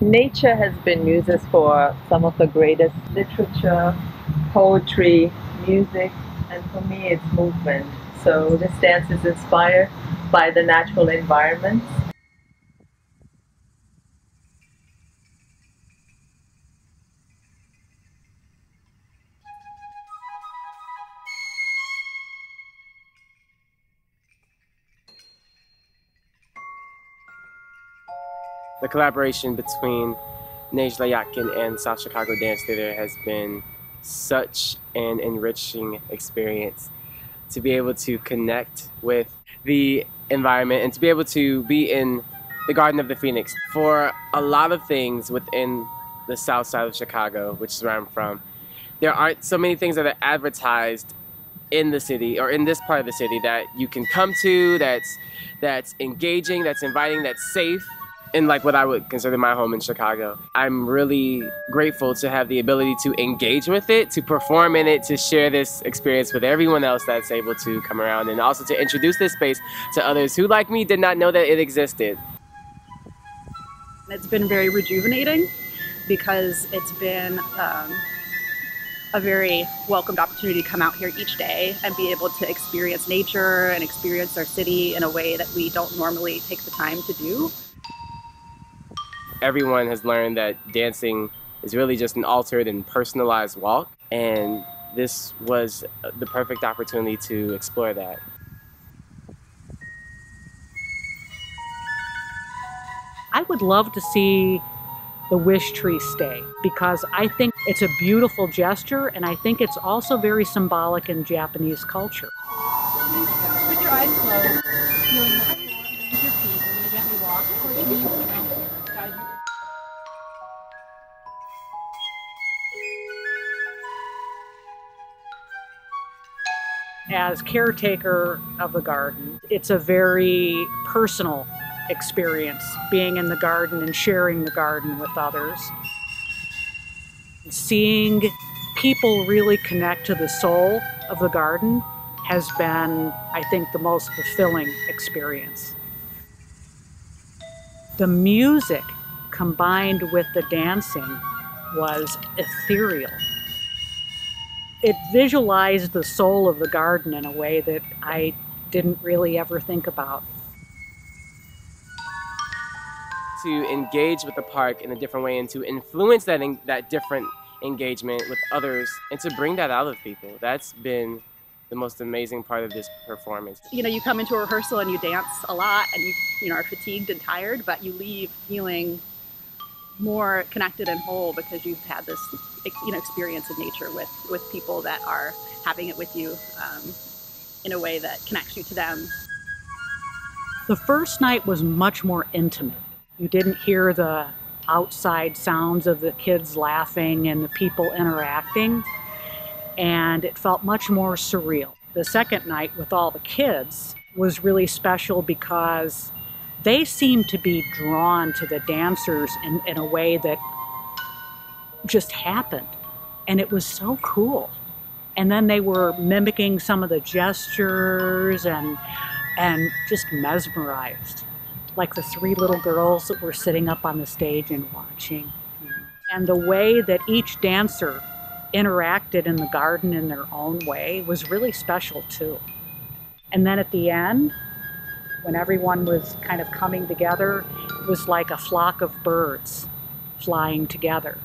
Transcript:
Nature has been uses for some of the greatest literature, poetry, music, and for me it's movement. So this dance is inspired by the natural environments the collaboration between Yatkin and South Chicago Dance Theater has been such an enriching experience to be able to connect with the environment and to be able to be in the Garden of the Phoenix for a lot of things within the south side of Chicago, which is where I'm from. There aren't so many things that are advertised in the city or in this part of the city that you can come to that's that's engaging, that's inviting, that's safe in like what I would consider my home in Chicago. I'm really grateful to have the ability to engage with it, to perform in it, to share this experience with everyone else that's able to come around, and also to introduce this space to others who, like me, did not know that it existed. It's been very rejuvenating because it's been um, a very welcomed opportunity to come out here each day and be able to experience nature and experience our city in a way that we don't normally take the time to do everyone has learned that dancing is really just an altered and personalized walk. And this was the perfect opportunity to explore that. I would love to see the wish tree stay because I think it's a beautiful gesture and I think it's also very symbolic in Japanese culture. With your eyes closed, feeling the floor, your feet, we're going to gently walk as caretaker of the garden, it's a very personal experience being in the garden and sharing the garden with others. Seeing people really connect to the soul of the garden has been, I think, the most fulfilling experience. The music combined with the dancing was ethereal it visualized the soul of the garden in a way that I didn't really ever think about. To engage with the park in a different way and to influence that, in, that different engagement with others and to bring that out of people. That's been the most amazing part of this performance. You know, you come into a rehearsal and you dance a lot and you, you know, are fatigued and tired, but you leave feeling more connected and whole because you've had this you know experience of nature with with people that are having it with you um, in a way that connects you to them. The first night was much more intimate. You didn't hear the outside sounds of the kids laughing and the people interacting, and it felt much more surreal. The second night with all the kids was really special because they seemed to be drawn to the dancers in, in a way that just happened. And it was so cool. And then they were mimicking some of the gestures and and just mesmerized. Like the three little girls that were sitting up on the stage and watching. And the way that each dancer interacted in the garden in their own way was really special too. And then at the end, when everyone was kind of coming together, it was like a flock of birds flying together.